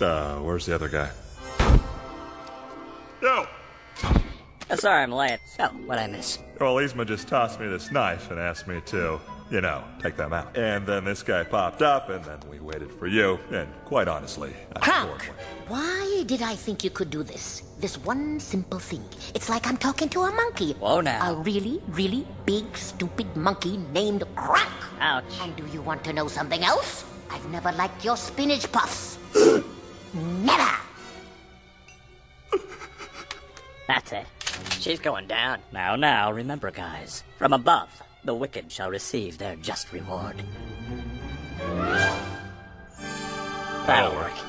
Uh, where's the other guy? Yo! Oh, sorry I'm late. So, what'd I miss? Well, Yzma just tossed me this knife and asked me to, you know, take them out. And then this guy popped up, and then we waited for you, and quite honestly, I Kronk, why did I think you could do this? This one simple thing. It's like I'm talking to a monkey. Whoa, now. A really, really big, stupid monkey named Kronk. Ouch. And do you want to know something else? I've never liked your spinach puffs. never! That's it. She's going down. Now, now, remember, guys. From above, the wicked shall receive their just reward. That'll work.